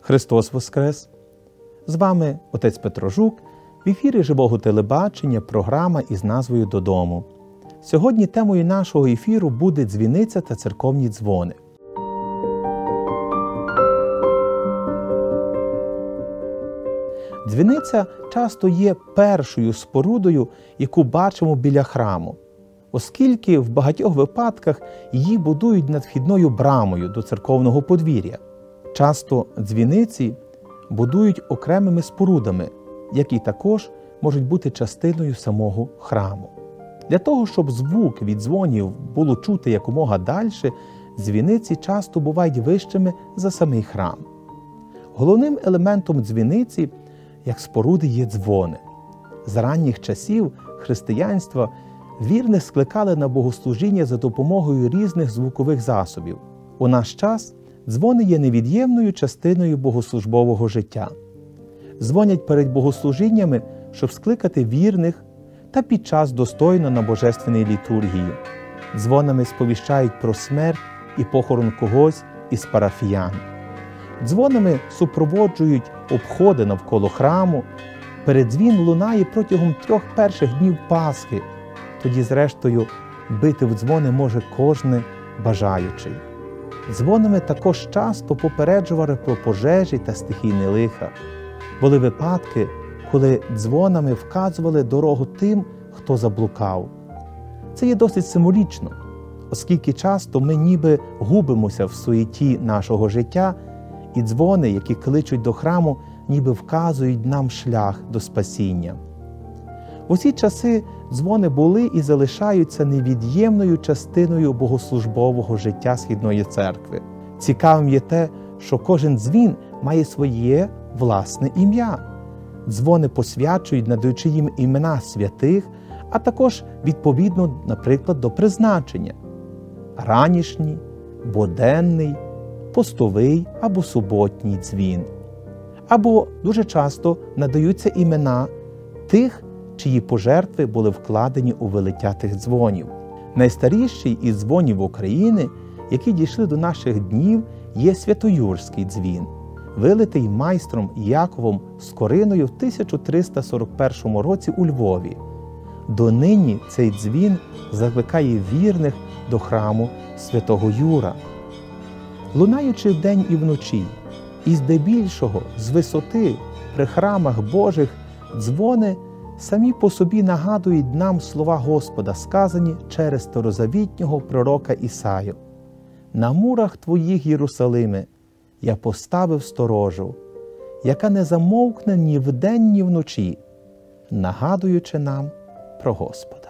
Христос Воскрес! З вами отець Петро Жук в ефірі живого телебачення, програма із назвою Додому. Сьогодні темою нашого ефіру буде дзвіниця та церковні дзвони. Дзвіниця часто є першою спорудою, яку бачимо біля храму, оскільки в багатьох випадках її будують над вхідною брамою до церковного подвір'я. Часто дзвіниці будують окремими спорудами, які також можуть бути частиною самого храму. Для того, щоб звук від дзвонів було чути якомога далі, дзвіниці часто бувають вищими за самий храм. Головним елементом дзвіниці, як споруди, є дзвони. З ранніх часів християнства вірних скликали на богослужіння за допомогою різних звукових засобів. У наш час дзвони є невід'ємною частиною богослужбового життя. Дзвонять перед богослужіннями, щоб скликати вірних та під час достойно на божественній літургії. Дзвонами сповіщають про смерть і похорон когось із парафіян. Дзвонами супроводжують обходи навколо храму. Передзвін лунає протягом трьох перших днів Пасхи. Тоді, зрештою, бити в дзвони може кожен бажаючий. Дзвонами також часто попереджували про пожежі та стихійне лиха. Були випадки, коли дзвонами вказували дорогу тим, хто заблукав. Це є досить символічно, оскільки часто ми ніби губимося в суеті нашого життя, і дзвони, які кличуть до храму, ніби вказують нам шлях до спасіння. В усі часи дзвони були і залишаються невід'ємною частиною богослужбового життя Східної церкви. Цікавим є те, що кожен дзвін має своє власне ім'я. Дзвони посвячують, надаючи їм імена святих, а також відповідно, наприклад, до призначення: ранішній, боденний, постовий або суботній дзвін. Або дуже часто надаються імена тих, чиї пожертви були вкладені у велиття тих дзвонів. Найстаріший із дзвонів України, які дійшли до наших днів, є Святоюрський дзвін, вилитий майстром Яковом Скориною в 1341 році у Львові. Донині цей дзвін закликає вірних до храму святого Юра. Лунаючи вдень і вночі, і здебільшого з висоти при храмах Божих дзвони самі по собі нагадують нам слова Господа, сказані через старозавітнього пророка Ісаю. На мурах твоїх Єрусалиме я поставив сторожу, яка не замовкне ні вдень, ні вночі, нагадуючи нам про Господа.